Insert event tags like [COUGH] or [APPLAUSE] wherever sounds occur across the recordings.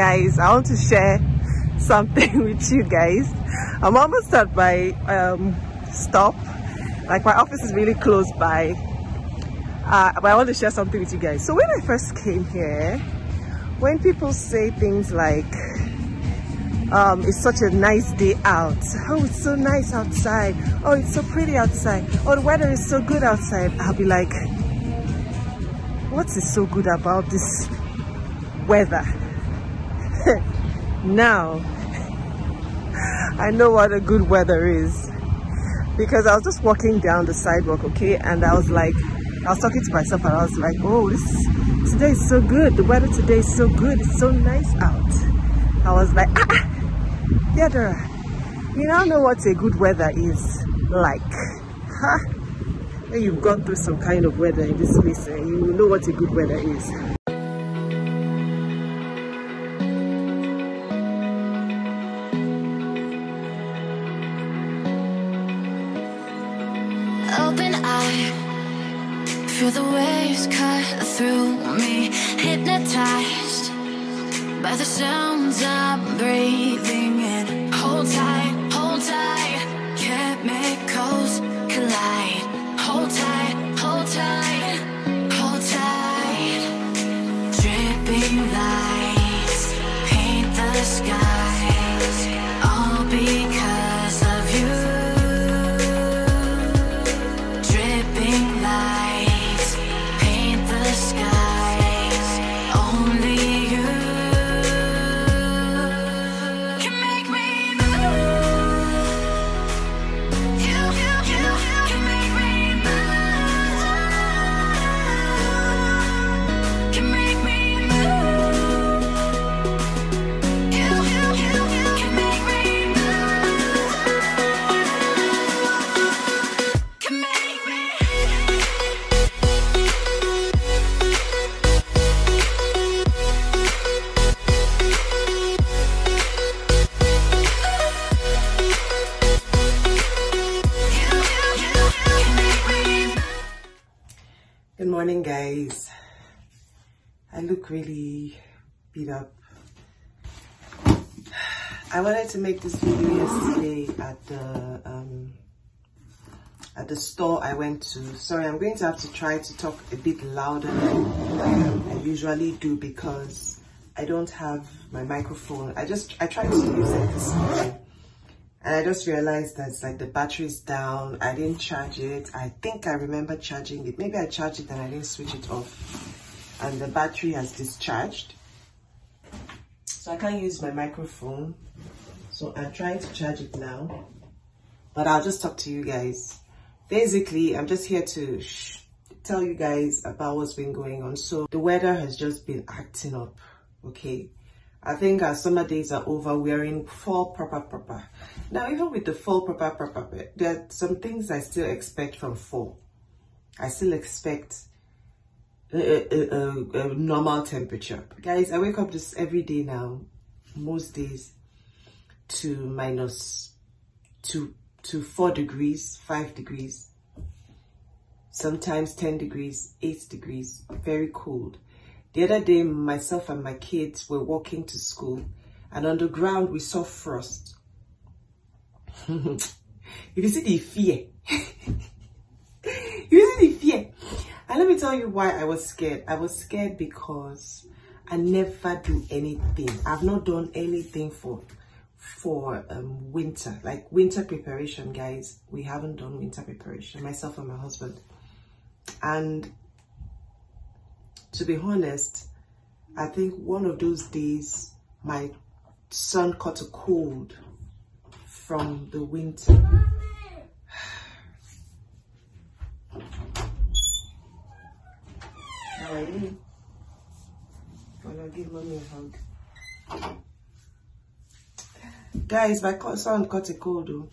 guys i want to share something [LAUGHS] with you guys. I'm almost at my um, stop. Like my office is really close by. Uh, but i want to share something with you guys. So when i first came here when people say things like um, it's such a nice day out. Oh it's so nice outside. Oh it's so pretty outside. Oh the weather is so good outside. I'll be like what is so good about this weather [LAUGHS] now I know what a good weather is. Because I was just walking down the sidewalk okay and I was like I was talking to myself and I was like oh this today is so good. The weather today is so good. It's so nice out. I was like ah, ah. Theodora you now know what a good weather is like. Huh you've gone through some kind of weather in this place eh, you know what a good weather is through me Hypnotized by the sounds I'm breathing in. Hold tight, hold tight Chemicals collide. Hold tight, hold tight, hold tight. Dripping lights paint the skies Good morning, guys. I look really beat up. I wanted to make this video yesterday at the um, at the store I went to. Sorry, I'm going to have to try to talk a bit louder than I usually do because I don't have my microphone. I just I tried to use it this morning and I just realized that it's like the battery's down. I didn't charge it. I think I remember charging it. Maybe I charged it and I didn't switch it off. And the battery has discharged. So I can't use my microphone. So I'm trying to charge it now. But I'll just talk to you guys. Basically, I'm just here to tell you guys about what's been going on. So the weather has just been acting up. Okay. I think our summer days are over. We are in fall proper proper. Now, even with the fall proper proper, there are some things I still expect from fall. I still expect a, a, a, a normal temperature. Guys, I wake up just every day now, most days, to minus two to four degrees, five degrees, sometimes 10 degrees, eight degrees, very cold. The other day, myself and my kids were walking to school, and on the ground we saw frost. [LAUGHS] you see the fear, [LAUGHS] you see the fear. And let me tell you why I was scared. I was scared because I never do anything. I've not done anything for for um, winter, like winter preparation, guys. We haven't done winter preparation, myself and my husband. And to be honest, I think one of those days my son caught a cold from the winter. You? Wanna give mommy a hug? Guys, my son caught a cold though.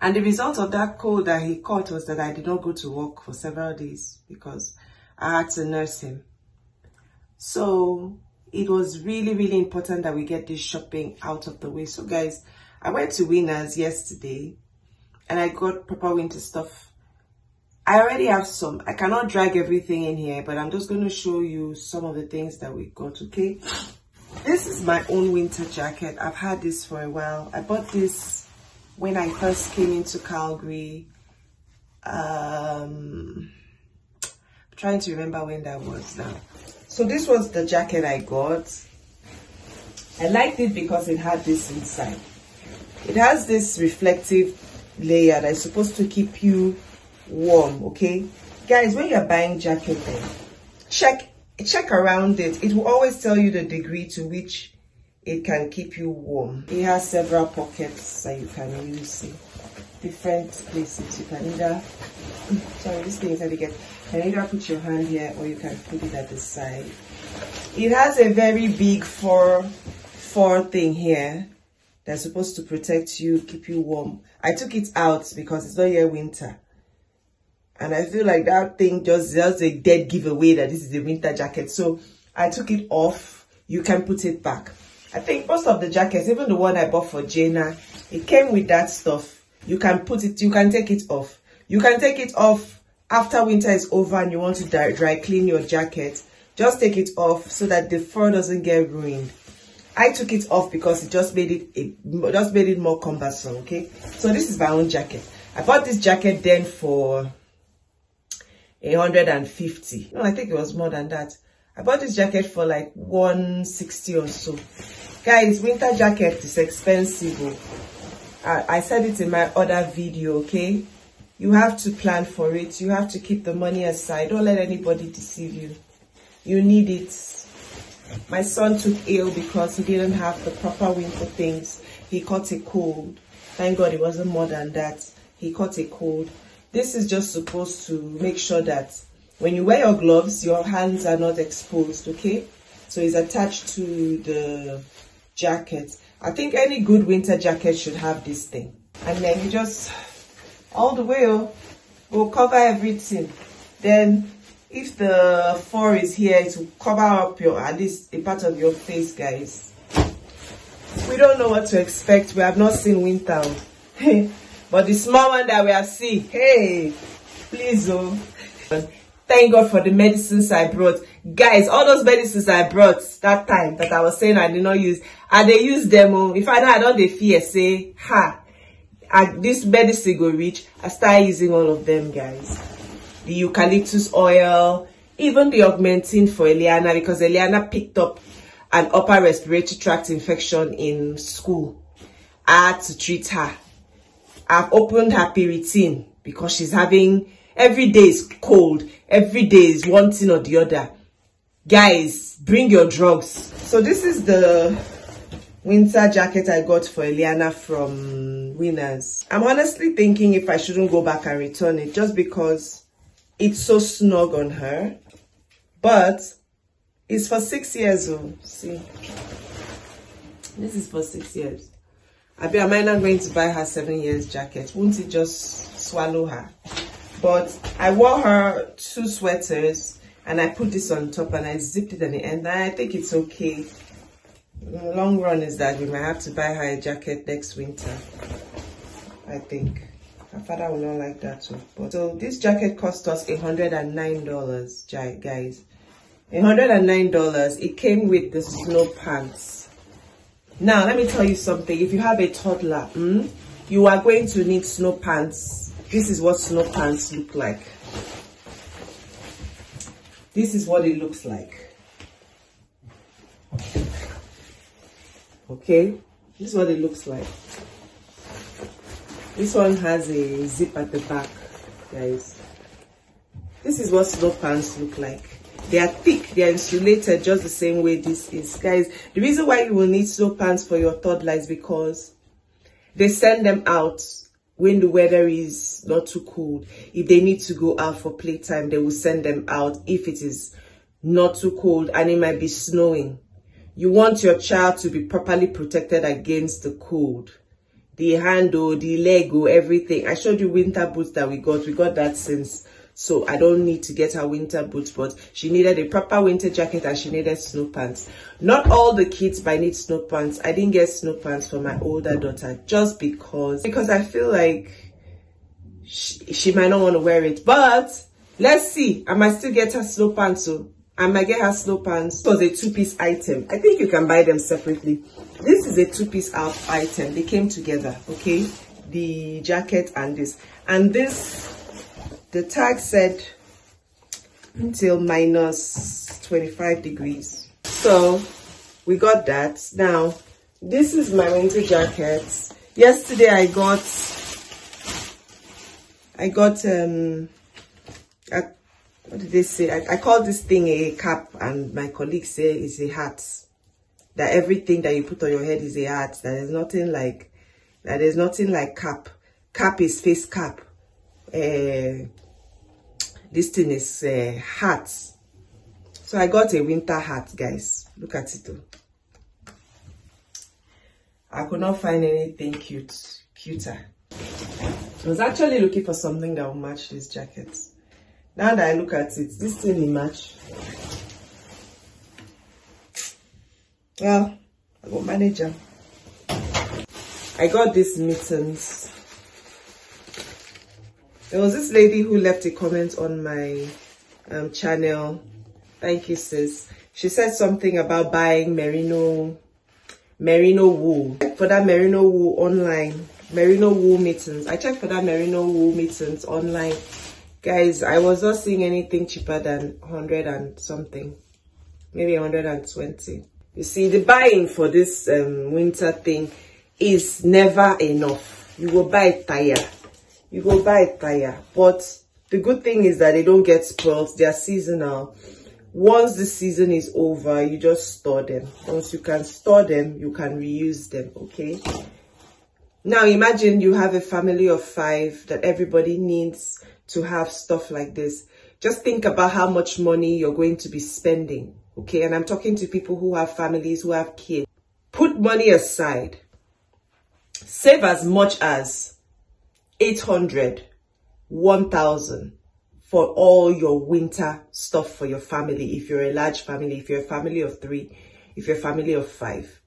And the result of that cold that he caught was that I did not go to work for several days because I had to nurse him. So it was really, really important that we get this shopping out of the way. So guys, I went to Winners yesterday and I got proper winter stuff. I already have some. I cannot drag everything in here, but I'm just going to show you some of the things that we got, okay? This is my own winter jacket. I've had this for a while. I bought this when I first came into Calgary. Um, trying to remember when that was now. So this was the jacket I got. I liked it because it had this inside. It has this reflective layer that's supposed to keep you warm, okay? Guys, when you're buying jacket then, check check around it. It will always tell you the degree to which it can keep you warm. It has several pockets that you can use. Different places. You can either sorry, this thing is. Get you can either put your hand here or you can put it at the side. It has a very big fur fur thing here that's supposed to protect you, keep you warm. I took it out because it's not yet winter. And I feel like that thing just just a dead giveaway that this is a winter jacket. So I took it off. You can put it back. I think most of the jackets, even the one I bought for Jaina, it came with that stuff. You can put it, you can take it off. You can take it off after winter is over and you want to dry, dry clean your jacket. Just take it off so that the fur doesn't get ruined. I took it off because it just made it, it just made it more cumbersome. Okay, so this is my own jacket. I bought this jacket then for 150 no i think it was more than that i bought this jacket for like 160 or so guys winter jacket is expensive oh. I, I said it in my other video okay? You have to plan for it. You have to keep the money aside. Don't let anybody deceive you. You need it. My son took ill because he didn't have the proper winter things. He caught a cold. Thank god it wasn't more than that. He caught a cold. This is just supposed to make sure that when you wear your gloves, your hands are not exposed, okay? So it's attached to the jacket. I think any good winter jacket should have this thing. And then you just, all the way, oh, will cover everything. Then if the fur is here, it will cover up your, at least a part of your face, guys. We don't know what to expect. We have not seen winter. Oh. [LAUGHS] But the small one that we have seen, hey, please, oh. Thank God for the medicines I brought. Guys, all those medicines I brought that time that I was saying I did not use, and they use them. Oh. If I know I don't fear, say, ha, this medicine go reach, I start using all of them, guys. The eucalyptus oil, even the augmentin for Eliana, because Eliana picked up an upper respiratory tract infection in school. I had to treat her. I've opened her Piriton because she's having every day is cold, every day is one thing or the other. Guys, bring your drugs. So this is the winter jacket I got for Eliana from Winners. I'm honestly thinking if I shouldn't go back and return it just because it's so snug on her. But it's for six years old. See, this is for six years. I be, am I not going to buy her seven years jacket? Won't it just swallow her? But I wore her two sweaters and I put this on top and I zipped it at the end. I think it's okay. Long run is that we might have to buy her a jacket next winter. I think. Her father will not like that too. But so this jacket cost us $109, guys. $109. It came with the snow pants. Now, let me tell you something. If you have a toddler, mm, you are going to need snow pants. This is what snow pants look like. This is what it looks like. Okay, this is what it looks like. This one has a zip at the back, guys. This is what snow pants look like. They are thick, they are insulated just the same way this is. Guys, the reason why you will need snow pants for your toddler is because they send them out when the weather is not too cold. If they need to go out for playtime, they will send them out if it is not too cold and it might be snowing. You want your child to be properly protected against the cold. The handle, oh, the Lego, oh, everything. I showed you winter boots that we got. We got that since so I don't need to get her winter boots, but she needed a proper winter jacket and she needed snow pants. Not all the kids might need snow pants. I didn't get snow pants for my older daughter just because, because I feel like she, she might not want to wear it. But let's see, I might still get her snow pants. So I might get her snow pants. This was a two-piece item. I think you can buy them separately. This is a two-piece out item. They came together, okay? The jacket and this. And this, the tag said until minus 25 degrees. So we got that. Now, this is my winter jacket. Yesterday I got, I got, um, a, what did they say? I, I call this thing a cap and my colleagues say it's a hat. That everything that you put on your head is a hat. That there's nothing like, that there's nothing like cap. Cap is face cap. Uh, this thing is uh, hat. So I got a winter hat, guys. Look at it though. I could not find anything cute, cuter. I was actually looking for something that will match this jacket. Now that I look at it, this thing will match. Well, I got manager. I got these mittens. There was this lady who left a comment on my um, channel. Thank you, sis. She said something about buying merino merino wool. For that merino wool online, merino wool mittens. I checked for that merino wool mittens online. Guys, I was not seeing anything cheaper than 100 and something. Maybe 120. You see, the buying for this um, winter thing is never enough. You will buy tire. You go buy a tire. But the good thing is that they don't get spoiled. They are seasonal. Once the season is over you just store them. Once you can store them you can reuse them okay? Now imagine you have a family of five that everybody needs to have stuff like this. Just think about how much money you're going to be spending okay? And i'm talking to people who have families who have kids. Put money aside. Save as much as 800 1000 for all your winter stuff for your family. If you're a large family, if you're a family of three, if you're a family of five.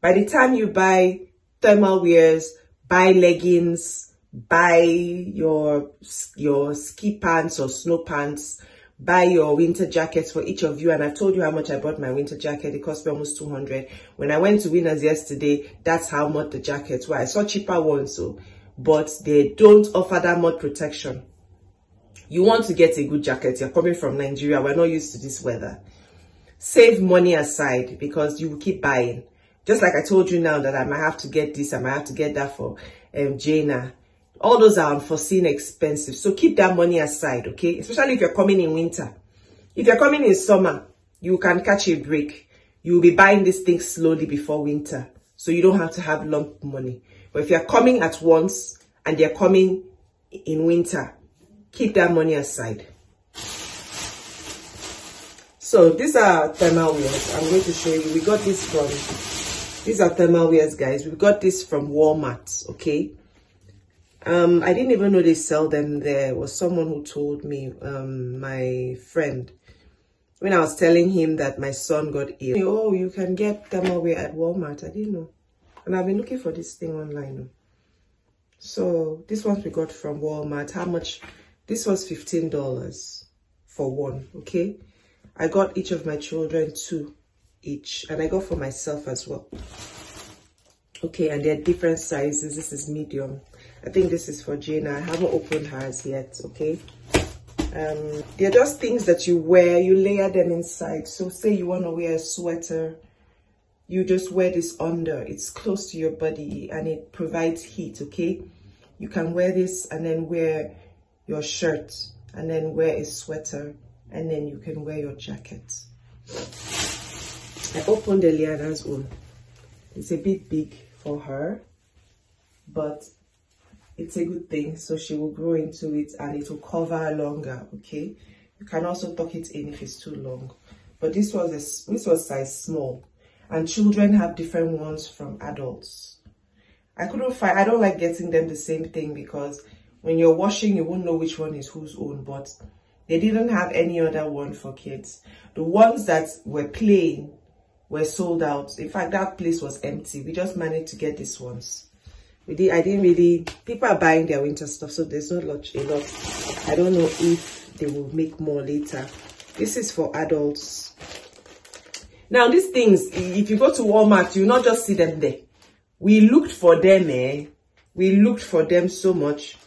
By the time you buy thermal wears, buy leggings, buy your, your ski pants or snow pants, buy your winter jackets for each of you. And I've told you how much I bought my winter jacket. It cost me almost 200. When I went to Winners yesterday, that's how much the jackets were. I saw cheaper ones, so, but they don't offer that much protection. You want to get a good jacket. You're coming from nigeria. We're not used to this weather. Save money aside because you will keep buying. Just like i told you now that i might have to get this i might have to get that for um jana all those are unforeseen expenses. so keep that money aside okay? Especially if you're coming in winter. If you're coming in summer you can catch a break. You will be buying these things slowly before winter. So you don't have to have lump money but if you're coming at once and they're coming in winter keep that money aside. So these are thermal wears. I'm going to show you. We got this from, these are thermal wears, guys. We got this from Walmart, okay? Um, I didn't even know they sell them there. It was someone who told me, um, my friend, when I was telling him that my son got ill. Oh, you can get thermal wear at Walmart. I didn't know. And I've been looking for this thing online. So this one we got from Walmart. How much this was $15 for one, okay? I got each of my children two each, and I got for myself as well. Okay, and they're different sizes. This is medium. I think this is for Jana. I haven't opened hers yet, okay? Um, they're just things that you wear. You layer them inside. So say you want to wear a sweater, you just wear this under. It's close to your body and it provides heat, okay? You can wear this and then wear your shirt and then wear a sweater and then you can wear your jacket. I opened Eliana's own. It's a bit big for her, but it's a good thing. So she will grow into it and it will cover longer, okay? You can also tuck it in if it's too long. But this was a, this was size small. And children have different ones from adults. I couldn't find, I don't like getting them the same thing because when you're washing, you won't know which one is whose own, but they didn't have any other one for kids. The ones that were plain were sold out. In fact, that place was empty. We just managed to get these ones. We did, I didn't really, people are buying their winter stuff, so there's not much, a lot. I don't know if they will make more later. this is for adults now these things if you go to walmart you not just see them there. We looked for them eh? We looked for them so much.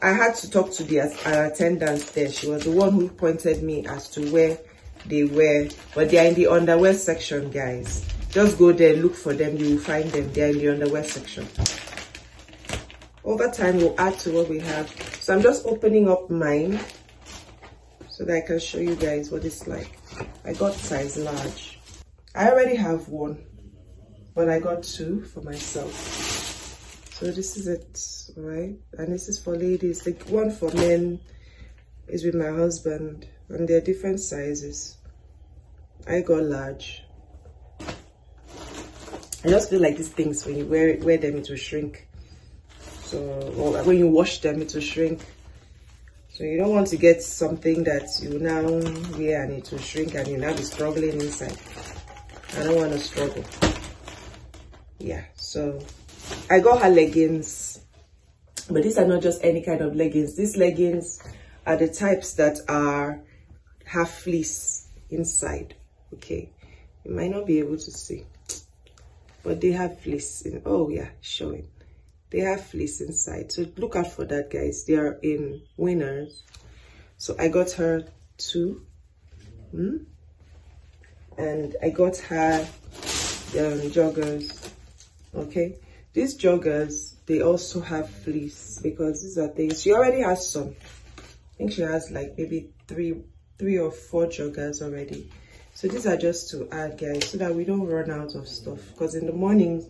I had to talk to the uh, attendant there. She was the one who pointed me as to where they were. But they are in the underwear section guys. Just go there look for them. You will find them. They are in the underwear section. Over time we'll add to what we have. So i'm just opening up mine so that i can show you guys what it's like. I got size large i already have one but i got two for myself. So this is it right? And this is for ladies the one for men is with my husband and they're different sizes. I got large. I just feel like these things when you wear wear them it will shrink. So when you wash them it will shrink. So you don't want to get something that you now wear and it will shrink and you now be struggling inside i don't want to struggle. Yeah so i got her leggings but these are not just any kind of leggings. These leggings are the types that are half fleece inside okay? You might not be able to see but they have fleece in oh yeah showing. They have fleece inside so look out for that guys. They are in winners. So i got her two hmm? And i got her um, joggers okay? These joggers they also have fleece because these are things she already has some. I think she has like maybe three three or four joggers already. So these are just to add guys so that we don't run out of stuff. Because in the mornings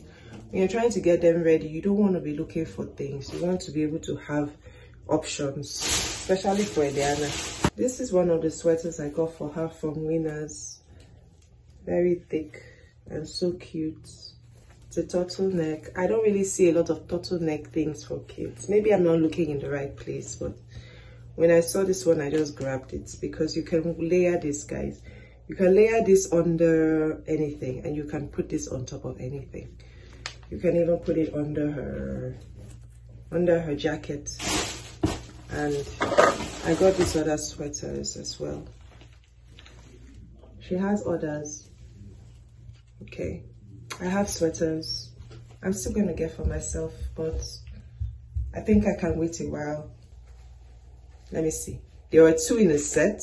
when you're trying to get them ready you don't want to be looking for things. You want to be able to have options especially for Eliana. this is one of the sweaters i got for her from winners very thick and so cute. It's a turtleneck. I don't really see a lot of turtleneck things for kids. Maybe i'm not looking in the right place but when i saw this one i just grabbed it because you can layer this guys. You can layer this under anything and you can put this on top of anything. You can even put it under her under her jacket. And i got these other sweaters as well. She has others okay. I have sweaters. I'm still gonna get for myself but i think i can wait a while. Let me see. There are two in a set.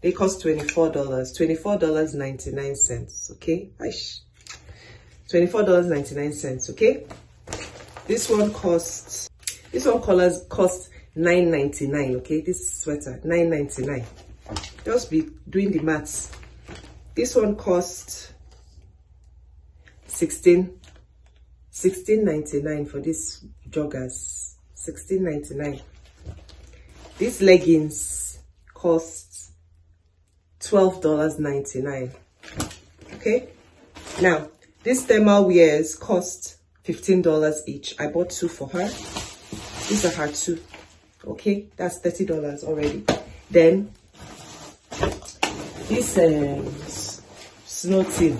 They cost $24 $24.99 okay? Aish. $24.99 okay? This one costs this one colors cost $9.99 okay? This sweater $9.99 just be doing the maths. This one cost 16 $16.99 for this joggers $16.99 these leggings cost $12.99 okay? Now these thermal wears cost $15 each. I bought two for her. These are her two. Okay? That's $30 already. Then this um, snow team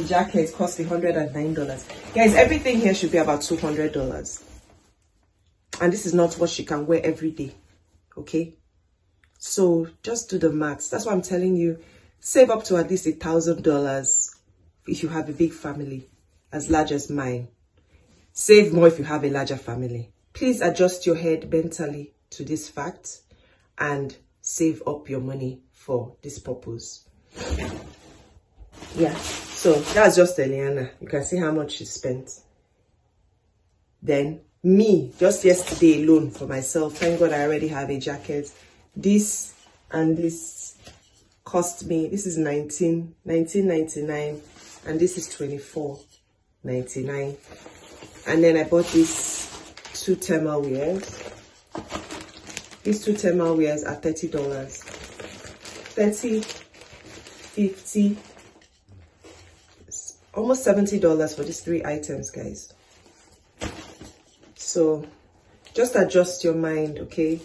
the jacket cost $109 guys everything here should be about $200 and this is not what she can wear every day okay? So just do the maths. That's why i'm telling you save up to at least a thousand dollars if you have a big family as large as mine. Save more if you have a larger family. Please adjust your head mentally to this fact and save up your money for this purpose. Yeah so that's just eliana. You can see how much she spent. Then me just yesterday alone for myself thank god i already have a jacket. This and this cost me this is 19 19.99 and this is 24.99 and then i bought these two thermal wears these two thermal wears are 30 dollars. 30 50 almost 70 dollars for these three items guys. So just adjust your mind okay?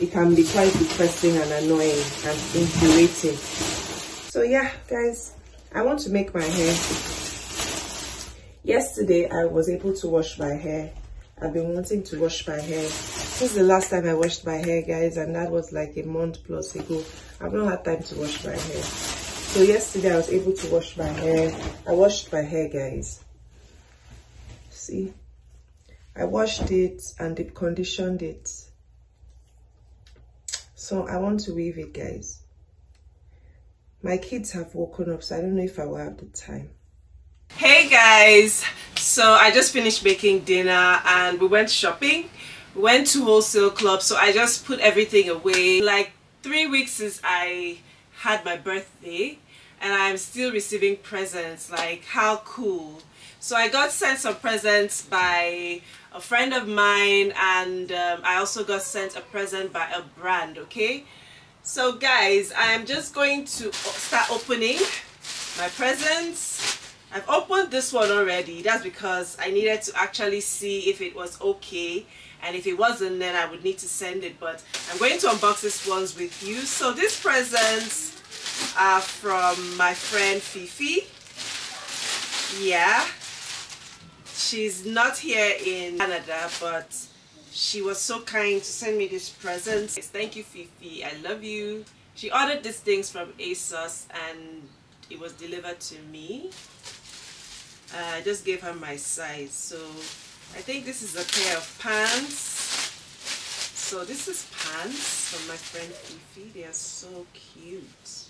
It can be quite depressing and annoying and infuriating. So yeah guys i want to make my hair. Yesterday i was able to wash my hair. I've been wanting to wash my hair. Since the last time I washed my hair, guys, and that was like a month plus ago. I've not had time to wash my hair. So yesterday I was able to wash my hair. I washed my hair, guys. See? I washed it and deep conditioned it. So I want to weave it, guys. My kids have woken up, so I don't know if I will have the time. Hey guys! So I just finished making dinner and we went shopping. We went to wholesale club, so I just put everything away. Like three weeks since I had my birthday and I'm still receiving presents. Like how cool. So I got sent some presents by a friend of mine and um, I also got sent a present by a brand, okay? So guys, I'm just going to start opening my presents. I've opened this one already. That's because I needed to actually see if it was okay. And if it wasn't, then I would need to send it. But I'm going to unbox this ones with you. So these presents are from my friend Fifi. Yeah. She's not here in Canada, but she was so kind to send me this present. Thank you, Fifi. I love you. She ordered these things from ASOS and it was delivered to me. Uh, I just gave her my size. So I think this is a pair of pants. So this is pants from my friend Fifi. They are so cute.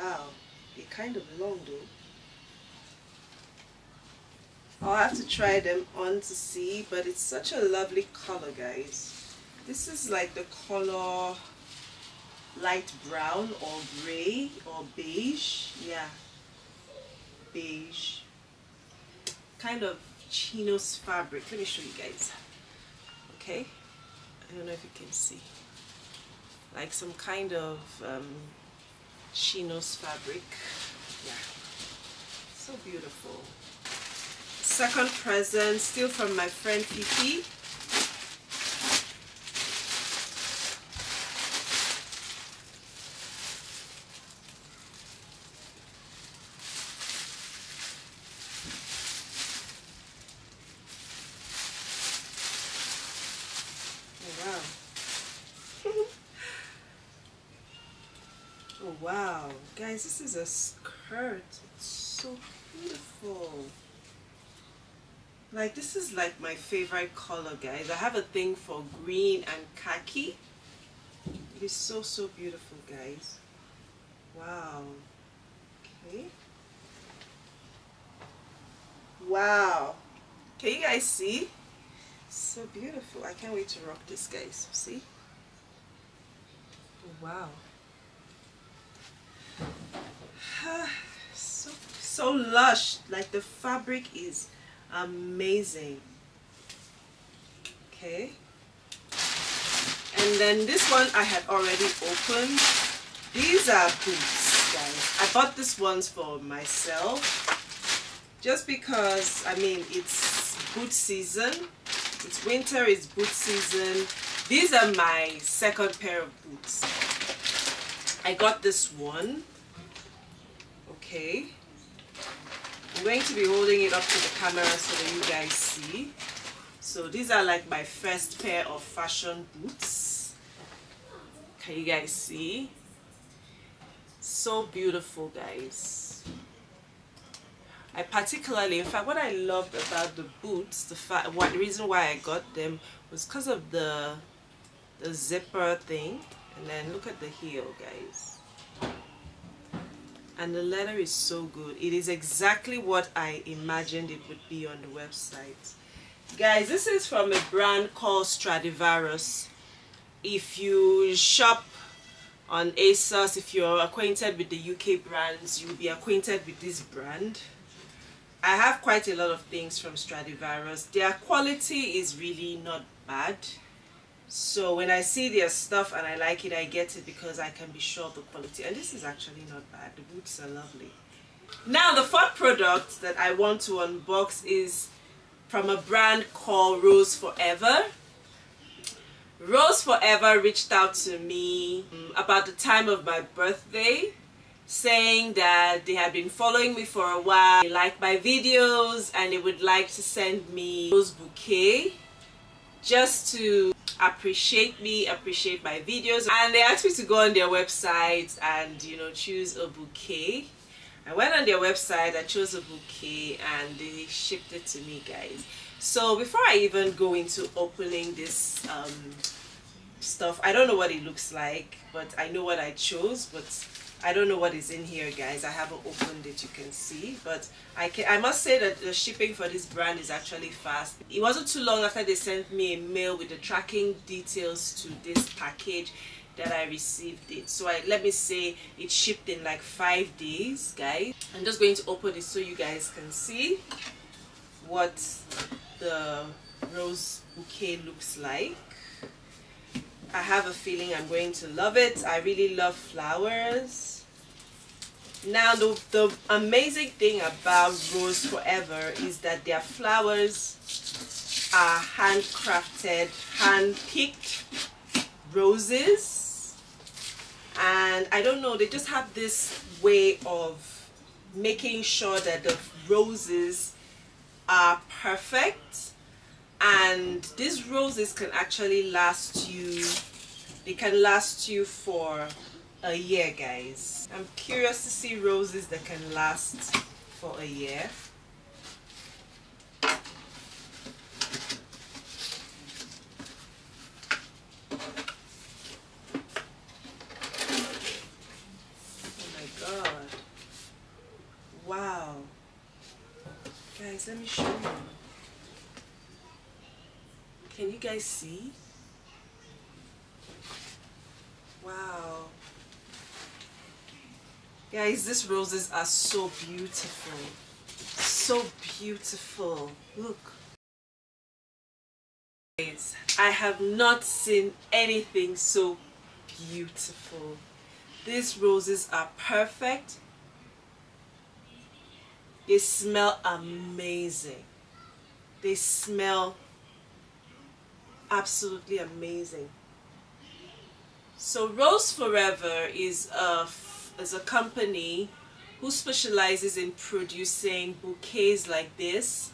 Wow, they're kind of long though. I'll have to try them on to see, but it's such a lovely color, guys. This is like the color light brown or gray or beige. Yeah, beige. Kind of chinos fabric. Let me show you guys. Okay, I don't know if you can see. Like some kind of um, chinos fabric. Yeah, so beautiful. Second present still from my friend Fifi oh wow oh wow guys this is a skirt. It's so beautiful. Like this is like my favorite color guys. I have a thing for green and khaki. It is so so beautiful guys. Wow. Okay. Wow. Can you guys see? So beautiful. I can't wait to rock this guys. See? Wow [SIGHS] so so lush. Like the fabric is amazing. Okay. And then this one I had already opened. These are boots guys. I bought this ones for myself. Just because I mean it's boot season. It's winter it's boot season. These are my second pair of boots I got this one okay I'm going to be holding it up to the camera so that you guys see. So these are like my first pair of fashion boots. Can you guys see? So beautiful guys. I particularly, in fact, what I loved about the boots, the fact, what the reason why I got them was because of the the zipper thing. And then look at the heel, guys. And the leather is so good. It is exactly what I imagined it would be on the website. Guys this is from a brand called Stradivarius. If you shop on ASOS if you're acquainted with the UK brands you'll be acquainted with this brand. I have quite a lot of things from Stradivarius. Their quality is really not bad so when I see their stuff and I like it I get it because I can be sure of the quality. And this is actually not bad. The boots are lovely. Now the fourth product that I want to unbox is from a brand called Rose Forever. Rose Forever reached out to me um, about the time of my birthday saying that they had been following me for a while, they like my videos, and they would like to send me rose bouquet just to appreciate me, appreciate my videos. And they asked me to go on their website and, you know, choose a bouquet. I went on their website, I chose a bouquet, and they shipped it to me, guys. So before I even go into opening this um, stuff, I don't know what it looks like, but I know what I chose, but I don't know what is in here, guys. I haven't opened it, you can see, but I can. I must say that the shipping for this brand is actually fast. It wasn't too long after they sent me a mail with the tracking details to this package that I received it. So I let me say it shipped in like five days, guys. I'm just going to open it so you guys can see what the rose bouquet looks like. I have a feeling I'm going to love it. I really love flowers. Now the, the amazing thing about Rose Forever is that their flowers are handcrafted, hand-picked roses. And I don't know, they just have this way of making sure that the roses are perfect and these roses can actually last you they can last you for a year guys. I'm curious to see roses that can last for a year. Oh my god. Wow. Guys let me show you. Can you guys see? Wow. Guys, these roses are so beautiful. So beautiful. Look. Guys, I have not seen anything so beautiful. These roses are perfect. They smell amazing. They smell absolutely amazing. So Rose Forever is a is a company who specializes in producing bouquets like this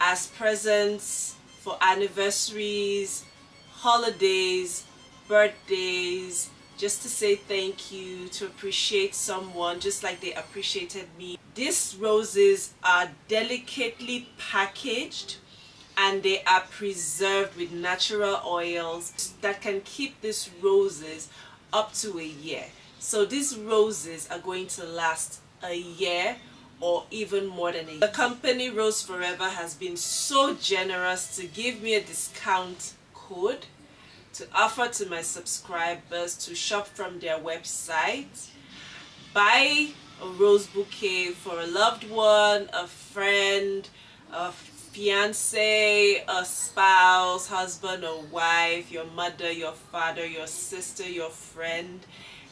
as presents for anniversaries, holidays, birthdays, just to say thank you, to appreciate someone just like they appreciated me. These roses are delicately packaged and they are preserved with natural oils that can keep these roses up to a year. So these roses are going to last a year or even more than a year. The company Rose Forever has been so generous to give me a discount code to offer to my subscribers to shop from their website, buy a rose bouquet for a loved one, a friend, a fiance, a spouse, husband or wife, your mother, your father, your sister, your friend.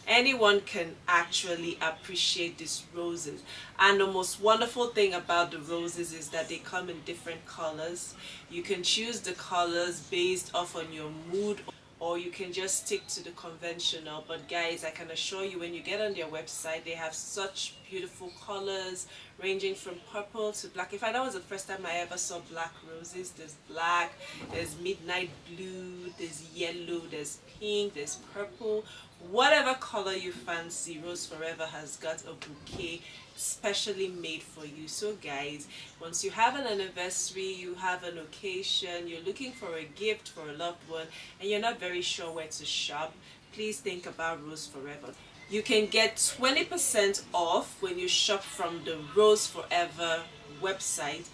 Anyone can actually appreciate these roses. And the most wonderful thing about the roses is that they come in different colors. You can choose the colors based off on your mood or you can just stick to the conventional but guys I can assure you when you get on their website they have such beautiful colors ranging from purple to black in fact that was the first time I ever saw black roses there's black there's midnight blue there's yellow there's pink there's purple whatever color you fancy Rose Forever has got a bouquet specially made for you. So guys once you have an anniversary you have an occasion you're looking for a gift for a loved one and you're not very sure where to shop please think about Rose Forever. You can get 20% off when you shop from the Rose Forever website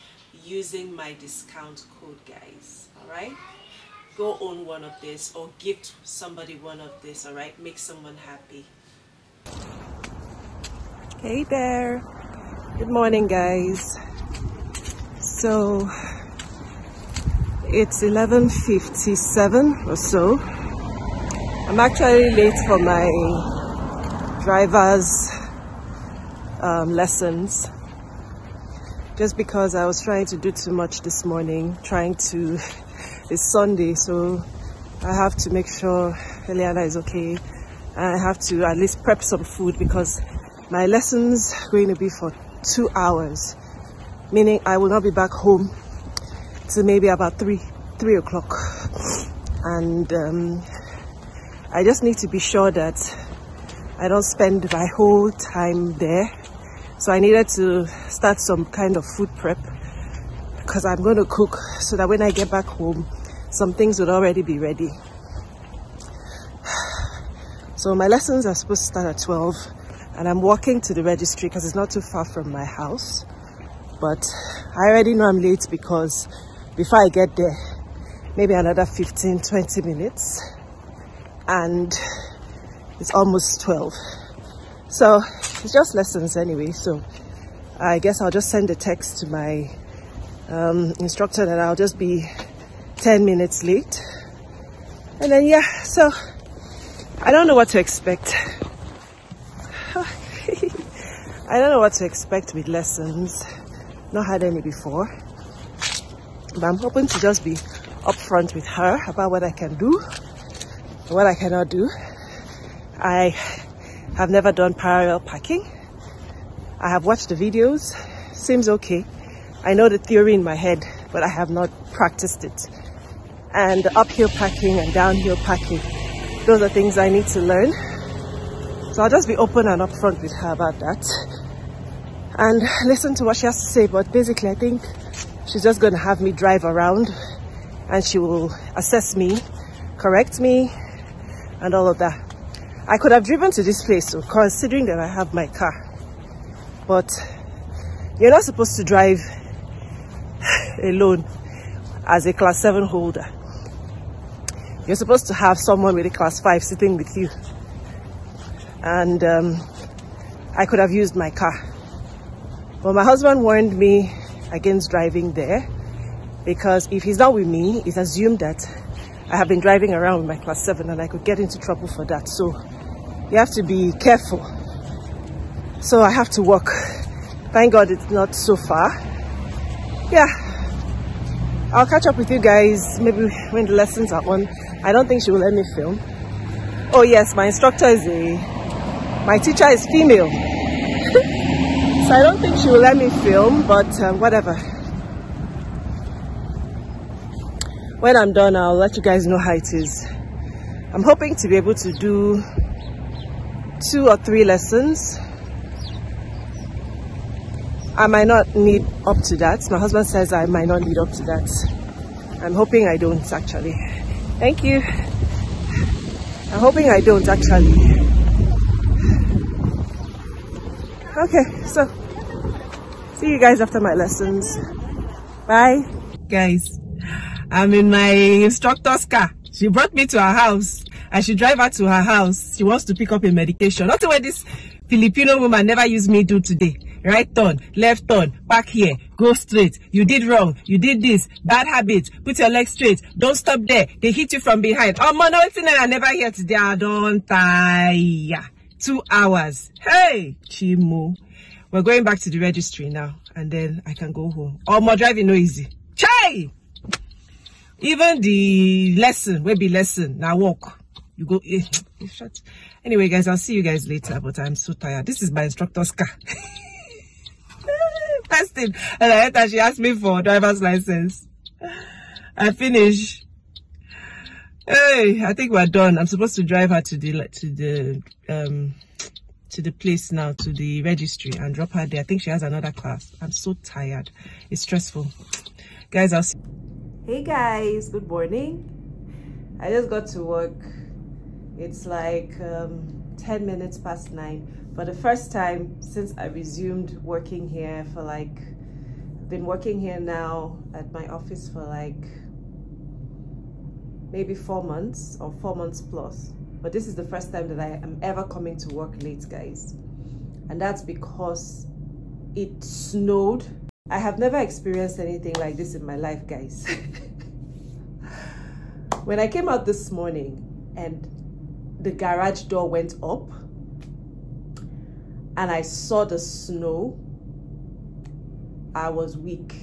using my discount code guys. All right go own one of this or gift somebody one of this all right? Make someone happy. Hey there. Good morning guys. So it's 11:57 or so. I'm actually late for my driver's um, lessons just because i was trying to do too much this morning trying to it's sunday so i have to make sure eliana is okay i have to at least prep some food because my lessons going to be for two hours, meaning I will not be back home till maybe about three three o'clock, and um, I just need to be sure that I don't spend my whole time there. So I needed to start some kind of food prep because I'm going to cook so that when I get back home, some things would already be ready. So my lessons are supposed to start at 12 and I'm walking to the registry because it's not too far from my house. But I already know I'm late because before I get there, maybe another 15, 20 minutes and it's almost 12. So it's just lessons anyway. So I guess I'll just send a text to my um, instructor that I'll just be 10 minutes late. And then, yeah, so I don't know what to expect. [LAUGHS] I don't know what to expect with lessons. Not had any before. But I'm hoping to just be upfront with her about what I can do what I cannot do. I have never done parallel parking. I have watched the videos. Seems okay. I know the theory in my head, but I have not practiced it. And uphill packing and downhill packing. those are things I need to learn. So I'll just be open and upfront with her about that and listen to what she has to say. But basically, I think she's just going to have me drive around and she will assess me, correct me, and all of that. I could have driven to this place, so considering that I have my car. But you're not supposed to drive [LAUGHS] alone as a class 7 holder. You're supposed to have someone with a class 5 sitting with you. And um, I could have used my car. But my husband warned me against driving there because if he's not with me, it's assumed that I have been driving around with my class 7 and I could get into trouble for that. So you have to be careful. So I have to walk. Thank God it's not so far. Yeah. I'll catch up with you guys maybe when the lessons are on. I don't think she will let me film. Oh yes, my instructor is a, my teacher is female. [LAUGHS] so I don't think she will let me film, but um, whatever. When I'm done, I'll let you guys know how it is. I'm hoping to be able to do two or three lessons. I might not need up to that. My husband says I might not need up to that. I'm hoping I don't actually. Thank you. I'm hoping I don't actually. Okay, so see you guys after my lessons. Bye. Guys, I'm in my instructor's car. She brought me to her house. I should drive her to her house. She wants to pick up a medication. Not the way this Filipino woman never used me do today. Right turn, left turn, back here, go straight. You did wrong. You did this. Bad habit. Put your leg straight. Don't stop there. They hit you from behind. Oh, man, no, I never hear today. I don't tire. Two hours. Hey, Chimo. We're going back to the registry now. And then I can go home. Oh, my driving no easy. Chai! Even the lesson, will be lesson. Now walk. You go. Eh. Anyway, guys, I'll see you guys later. But I'm so tired. This is my instructor's car. [LAUGHS] First thing, and I she asked me for driver's license. I finish. Hey, I think we're done. I'm supposed to drive her to the to the um to the place now to the registry and drop her there. I think she has another class. I'm so tired. It's stressful. Guys, I'll see. Hey guys, good morning. I just got to work. It's like um, 10 minutes past 9 for the first time since I resumed working here for like I've been working here now at my office for like maybe four months or four months plus. But this is the first time that I am ever coming to work late guys. And that's because it snowed. I have never experienced anything like this in my life guys. [LAUGHS] When I came out this morning and the garage door went up and I saw the snow, I was weak.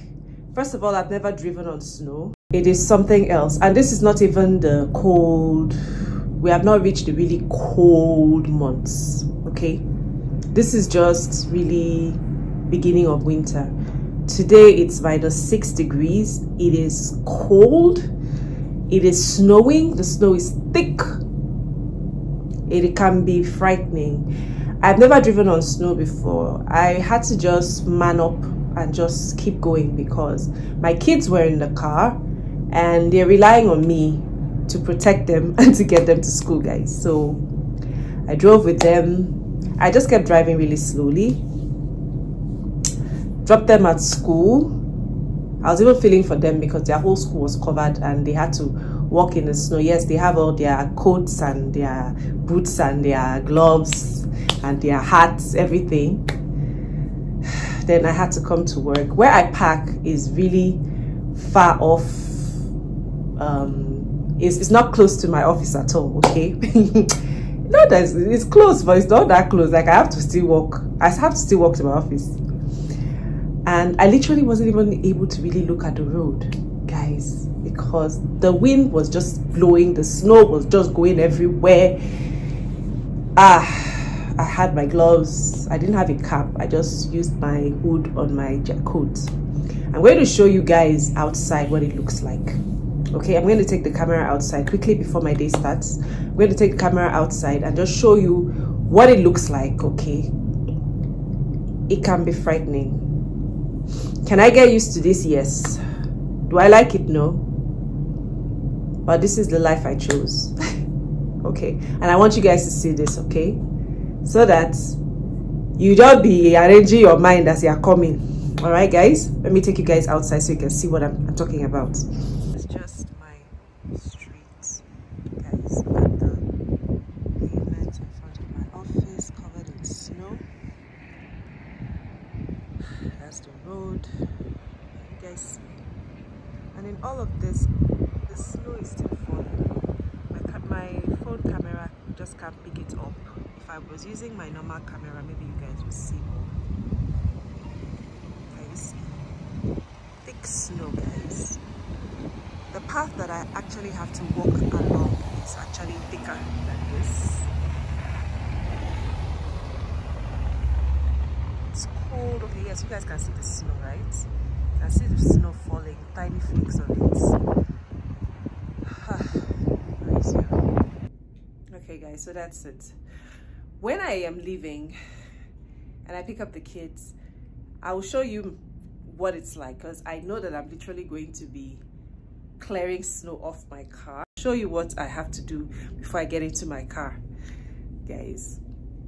First of all, I've never driven on snow. It is something else. And this is not even the cold. We have not reached the really cold months, okay? this is just really beginning of winter today it's minus six degrees it is cold it is snowing the snow is thick it can be frightening i've never driven on snow before. I had to just man up and just keep going because my kids were in the car and they're relying on me to protect them [LAUGHS] and to get them to school guys. So i drove with them. I just kept driving really slowly. Dropped them at school. I was even feeling for them because their whole school was covered and they had to walk in the snow. Yes they have all their coats and their boots and their gloves and their hats everything then i had to come to work. Where i park is really far off um it's, it's not close to my office at all okay? [LAUGHS] No that's it's close but it's not that close. Like i have to still walk i have to still walk to my office. And i literally wasn't even able to really look at the road guys because the wind was just blowing the snow was just going everywhere. Ah i had my gloves. I didn't have a cap. I just used my hood on my coat. I'm going to show you guys outside what it looks like. Okay i'm going to take the camera outside quickly before my day starts. I'm going to take the camera outside and just show you what it looks like okay? It can be frightening. Can i get used to this? Yes. Do i like it? No. But this is the life i chose. [LAUGHS] Okay and i want you guys to see this okay so that you just be arranging your mind as you are coming. All right guys? Let me take you guys outside so you can see what i'm, I'm talking about it's just my street guys and the pavement in front of my office covered in snow that's the road you guys see and in all of this the snow is still falling my, ca- my phone camera just can't pick it up if i was using my normal camera maybe you guys would see more can you see thick snow guys the path that i actually have to walk along is actually thicker than this it's cold okay yes you guys can see the snow right you can see the snow falling tiny flakes of it Nice, yeah. Okay guys so that's it. When i am leaving and i pick up the kids i will show you what it's like because i know that i'm literally going to be clearing snow off my car. Show you what i have to do before i get into my car guys.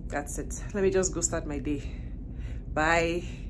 That's it. Let me just go start my day. Bye